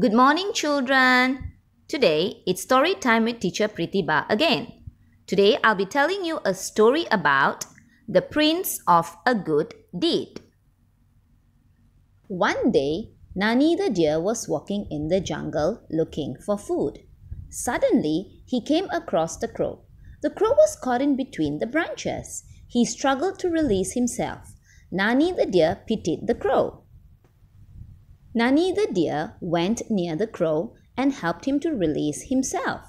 Good morning, children. Today it's story time with teacher Prithiba again. Today I'll be telling you a story about the prince of a good deed. One day, Nani the deer was walking in the jungle looking for food. Suddenly, he came across the crow. The crow was caught in between the branches. He struggled to release himself. Nani the deer pitied the crow. Nani the deer went near the crow and helped him to release himself.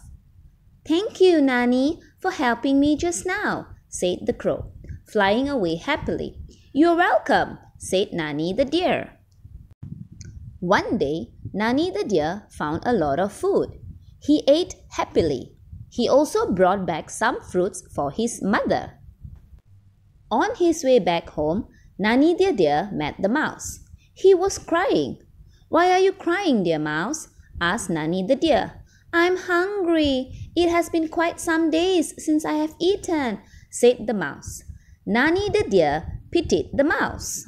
Thank you, Nani, for helping me just now, said the crow, flying away happily. You're welcome, said Nani the deer. One day, Nani the deer found a lot of food. He ate happily. He also brought back some fruits for his mother. On his way back home, Nani the deer met the mouse. He was crying. Why are you crying, dear mouse? asked Nani the deer. I'm hungry. It has been quite some days since I have eaten, said the mouse. Nani the deer pitied the mouse.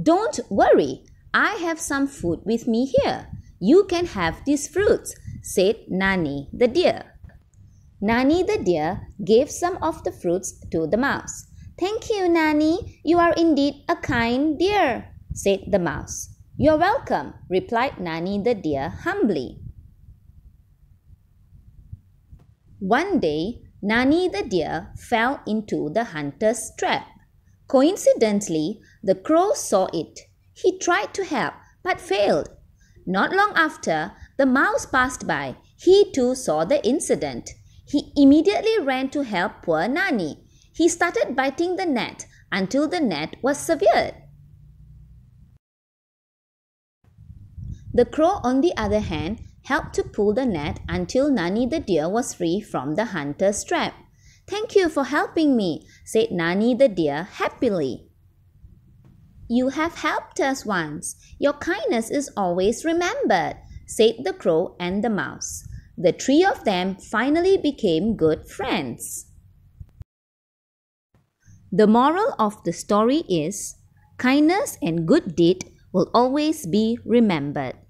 Don't worry, I have some food with me here. You can have these fruits, said Nani the deer. Nani the deer gave some of the fruits to the mouse. Thank you, Nani. You are indeed a kind deer, said the mouse. You're welcome, replied Nani the deer humbly. One day, Nani the deer fell into the hunter's trap. Coincidentally, the crow saw it. He tried to help but failed. Not long after, the mouse passed by. He too saw the incident. He immediately ran to help poor Nani. He started biting the net until the net was severed. The crow, on the other hand, helped to pull the net until Nani the deer was free from the hunter's trap. Thank you for helping me, said Nani the deer happily. You have helped us once. Your kindness is always remembered, said the crow and the mouse. The three of them finally became good friends. The moral of the story is kindness and good deed will always be remembered.